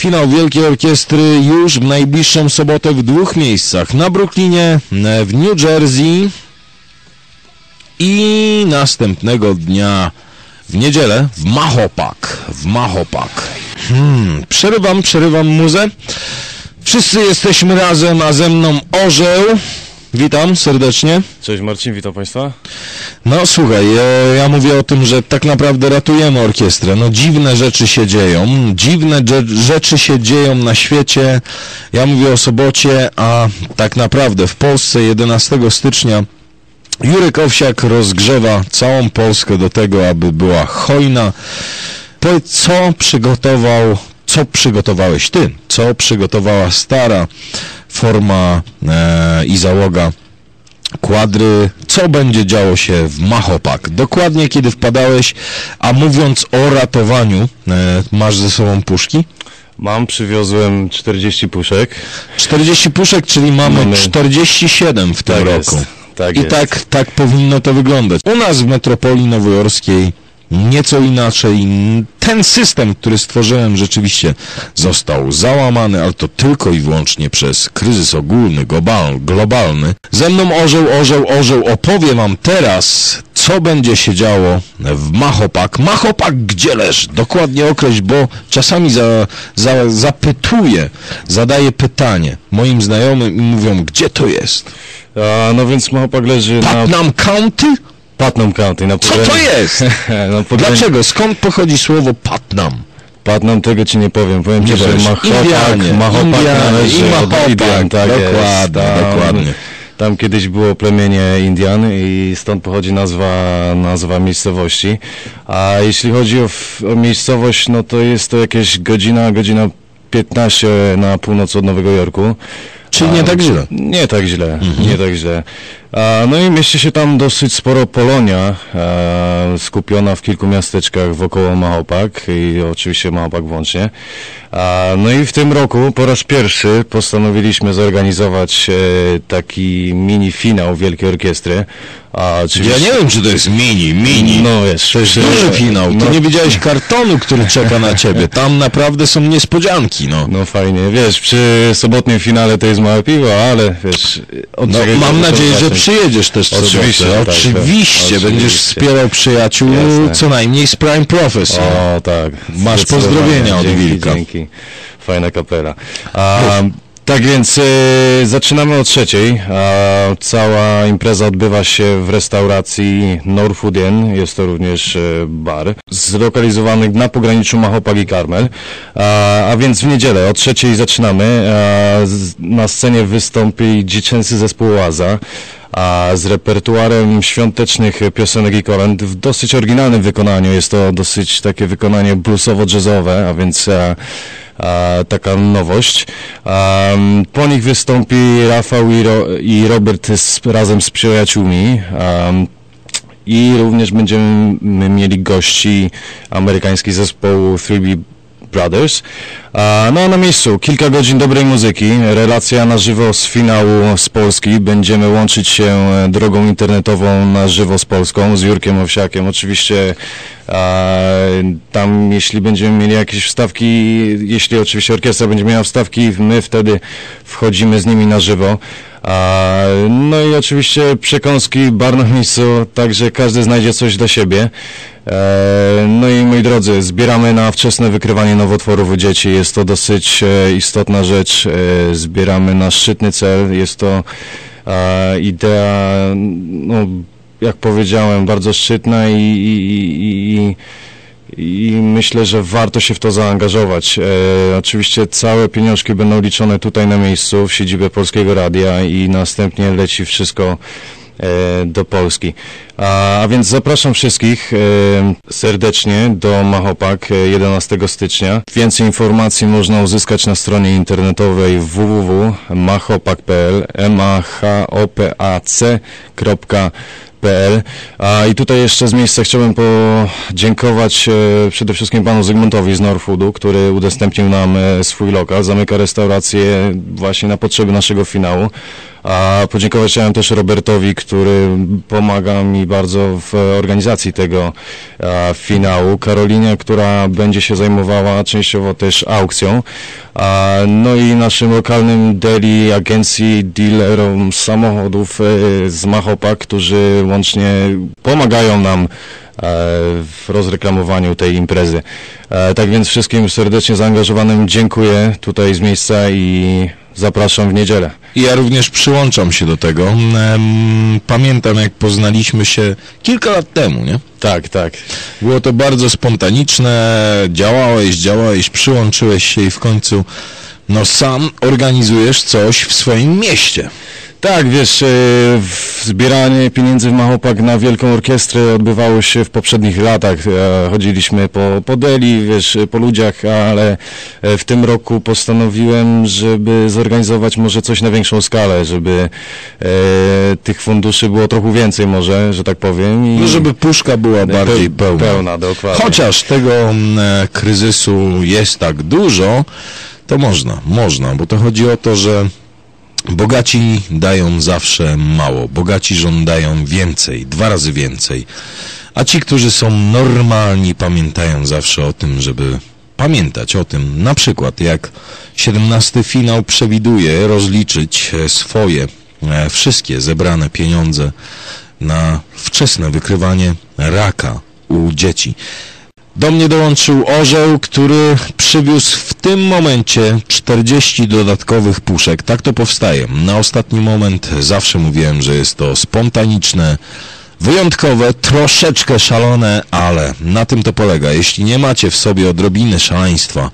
Finał Wielkiej Orkiestry już w najbliższą sobotę w dwóch miejscach. Na Brooklynie, w New Jersey i następnego dnia w niedzielę w Mahopak. W Mahopak. Hmm, przerywam, przerywam muzę. Wszyscy jesteśmy razem, a ze mną orzeł. Witam serdecznie. Cześć Marcin, witam Państwa. No słuchaj, ja, ja mówię o tym, że tak naprawdę ratujemy orkiestrę. No dziwne rzeczy się dzieją, dziwne rzeczy się dzieją na świecie. Ja mówię o sobocie, a tak naprawdę w Polsce 11 stycznia Jurek Owsiak rozgrzewa całą Polskę do tego, aby była hojna. Powiedz, co przygotował, co przygotowałeś ty? Co przygotowała stara forma e, i załoga kwadry, co będzie działo się w Machopak. Dokładnie kiedy wpadałeś, a mówiąc o ratowaniu, e, masz ze sobą puszki? Mam, przywiozłem 40 puszek. 40 puszek, czyli mamy, mamy... 47 w tym tak roku. Jest. Tak I jest. tak, tak powinno to wyglądać. U nas w metropolii nowojorskiej nieco inaczej. Ten system, który stworzyłem, rzeczywiście został załamany, ale to tylko i wyłącznie przez kryzys ogólny, global, globalny. Ze mną orzeł, orzeł, orzeł opowie wam teraz, co będzie się działo w Machopak. Machopak gdzie leż? Dokładnie określ, bo czasami za, za, zapytuję, zadaję pytanie moim znajomym i mówią, gdzie to jest? A, no więc Machopak leży Putnam na... County? Putnam County. Na Co to jest? no, Dlaczego? Skąd pochodzi słowo Putnam? Putnam tego ci nie powiem. Powiem Nie ci, że wiesz. Machopak Indianie, należy i od Mahopak, Indian, tak jest. dokładnie, Tam- dokładnie. Tam kiedyś było plemienie Indian i stąd pochodzi nazwa, nazwa miejscowości. A jeśli chodzi o, f- o miejscowość, no to jest to jakieś godzina, godzina 15 na północ od Nowego Jorku. Czyli nie tak źle. Mhm. Nie tak źle, nie tak źle. No i mieści się tam dosyć sporo Polonia, e, skupiona w kilku miasteczkach wokoło Mahopak i oczywiście Mahopak włącznie. No i w tym roku po raz pierwszy postanowiliśmy zorganizować e, taki mini finał Wielkiej Orkiestry. A, Ja oczywiście, nie wiem, czy to jest mini, mini. No jest duży finał. Ty no, nie widziałeś kartonu, który czeka na ciebie. Tam naprawdę są niespodzianki, no. no fajnie, wiesz, przy sobotnim finale to jest małe piwo, ale wiesz... No, mam nadzieję, że przyjedziesz też. Oczywiście, tak, Oczywiście, tak. będziesz Oczywiście. wspierał przyjaciół Jasne. co najmniej z Prime Profes. no. O, tak. Masz pozdrowienia od dzięki, Wilka. Dzięki. Fajna kapela. A, tak więc e, zaczynamy od trzeciej. A, cała impreza odbywa się w restauracji Norfoodien. Jest to również e, bar zlokalizowany na pograniczu Machopak i Karmel. A, a więc w niedzielę o trzeciej zaczynamy. A, z, na scenie wystąpi dziecięcy zespół Łaza a z repertuarem świątecznych piosenek i kolęd w dosyć oryginalnym wykonaniu. Jest to dosyć takie wykonanie bluesowo-jazzowe, a więc a, taka nowość. Po nich wystąpi Rafał i, Ro, i Robert z, razem z przyjaciółmi. I również będziemy mieli gości amerykański zespołu 3B Brothers. No a na miejscu kilka godzin dobrej muzyki, relacja na żywo z finału z Polski. Będziemy łączyć się e, drogą internetową na żywo z Polską, z Jurkiem Owsiakiem. Oczywiście tam jeśli będziemy mieli jakieś wstawki, jeśli oczywiście orkiestra będzie miała wstawki, my wtedy wchodzimy z nimi na żywo. No i oczywiście przekąski, bar na miejscu, także każdy znajdzie coś dla siebie. E, no i moi drodzy, zbieramy na wczesne wykrywanie nowotworów u dzieci. Jest to dosyć e, istotna rzecz. E, zbieramy na szczytny cel. Jest to e, idea, no, jak powiedziałem, bardzo szczytna i, i, i, i myślę, że warto się w to zaangażować. Oczywiście całe pieniążki będą liczone tutaj na miejscu, w siedzibie Polskiego Radia i następnie leci wszystko do Polski. A, a więc zapraszam wszystkich e, serdecznie do Machopak e, 11 stycznia. Więcej informacji można uzyskać na stronie internetowej www.machopak.pl m-a-h-o-p-a-c.pl PL. A i tutaj jeszcze z miejsca chciałbym podziękować e, przede wszystkim panu Zygmuntowi z Norfoodu, który udostępnił nam e, swój lokal, zamyka restaurację właśnie na potrzeby naszego finału. A podziękować chciałem też Robertowi, który pomaga mi bardzo w organizacji tego a, finału. Karolinie, która będzie się zajmowała częściowo też aukcją. A, no i naszym lokalnym deli agencji dealerom samochodów e, z Machopa, którzy łącznie pomagają nam e, w rozreklamowaniu tej imprezy. E, Tak więc wszystkim serdecznie zaangażowanym dziękuję tutaj z miejsca i zapraszam w niedzielę. Ja również przyłączam się do tego. Pamiętam, jak poznaliśmy się kilka lat temu, nie? Tak, tak. Było to bardzo spontaniczne, działałeś, działałeś, przyłączyłeś się i w końcu no sam organizujesz coś w swoim mieście. Tak, wiesz, e, zbieranie pieniędzy w Machopak na wielką orkiestrę odbywało się w poprzednich latach. E, Chodziliśmy po, po deli, wiesz, po ludziach, ale e, w tym roku postanowiłem, żeby zorganizować może coś na większą skalę, żeby tych funduszy było trochę więcej może, że tak powiem. I No, żeby puszka była bardziej pełna. Pełna, dokładnie. Chociaż tego mm, kryzysu jest tak dużo, to można, można, bo to chodzi o to, że bogaci dają zawsze mało, bogaci żądają więcej, dwa razy więcej, a ci, którzy są normalni, pamiętają zawsze o tym, żeby pamiętać o tym, na przykład jak 17 finał przewiduje rozliczyć swoje e, wszystkie zebrane pieniądze na wczesne wykrywanie raka u dzieci. Do mnie dołączył orzeł, który przywiózł w tym momencie 40 dodatkowych puszek. Tak to powstaje. Na ostatni moment zawsze mówiłem, że jest to spontaniczne, wyjątkowe, troszeczkę szalone, ale na tym to polega. Jeśli nie macie w sobie odrobiny szaleństwa,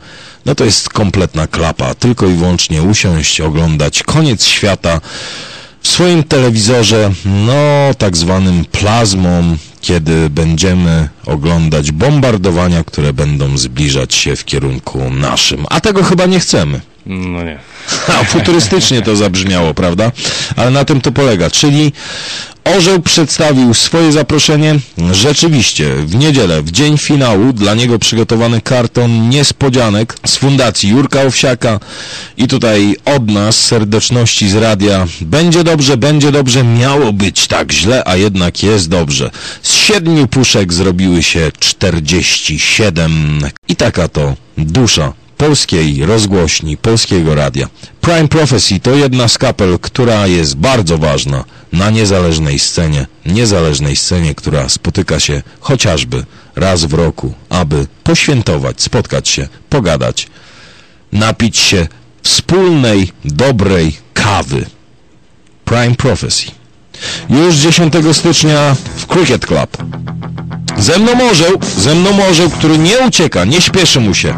no to jest kompletna klapa. Tylko i wyłącznie usiąść, oglądać koniec świata w swoim telewizorze, no tak zwanym plazmą, kiedy będziemy oglądać bombardowania, które będą zbliżać się w kierunku naszym. A tego chyba nie chcemy. No nie. A futurystycznie to zabrzmiało, prawda? Ale na tym to polega. Czyli Orzeł przedstawił swoje zaproszenie. Rzeczywiście, w niedzielę, w dzień finału, dla niego przygotowany karton niespodzianek z Fundacji Jurka Owsiaka i tutaj od nas, serdeczności z radia. Będzie dobrze, będzie dobrze, miało być tak źle, a jednak jest dobrze. Z siedmiu puszek zrobiły się 47 i taka to dusza polskiej rozgłośni, polskiego radia. Prime Prophecy to jedna z kapel, która jest bardzo ważna na niezależnej scenie, niezależnej scenie, która spotyka się chociażby raz w roku, aby poświętować, spotkać się, pogadać, napić się wspólnej, dobrej kawy. Prime Prophecy. Już 10 stycznia w Cricket Club. Ze mną orzeł, ze mną orzeł, który nie ucieka, nie śpieszy mu się.